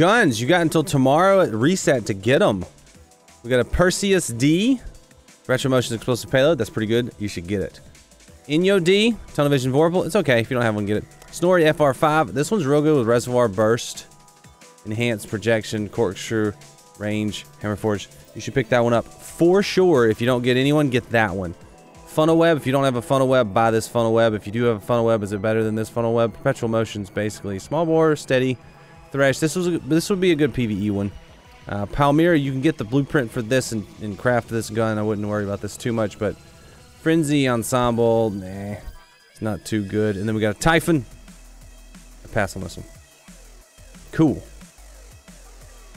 guns. You got until tomorrow at reset to get them. We got a Perseus D. Retro Motion Explosive Payload. That's pretty good. You should get it. Inyo D. Tunnel Vision Vorpal. It's okay if you don't have one, get it. Snorri FR5. This one's real good with Reservoir Burst. Enhanced Projection, Corkscrew, Range, Hammerforge. You should pick that one up for sure. If you don't get anyone, get that one. Funnelweb. If you don't have a Funnelweb, buy this Funnelweb. If you do have a Funnelweb, is it better than this Funnelweb? Perpetual motions, basically. Small bore, steady, thresh. This was a, this would be a good PVE one. Uh, Palmyra, you can get the blueprint for this and, and craft this gun. I wouldn't worry about this too much, but Frenzy Ensemble, nah, it's not too good. And then we got a Typhon. I pass on this one. Cool.